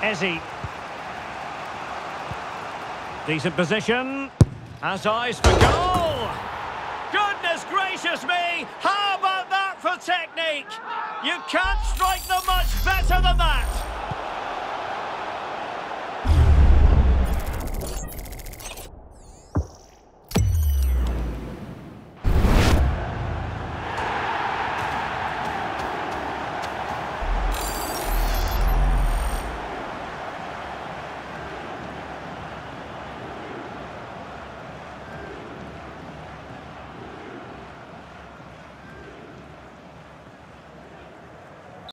Ezzy. Decent position. Has eyes for goal. Goodness gracious me! How about that for technique? You can't strike the mark.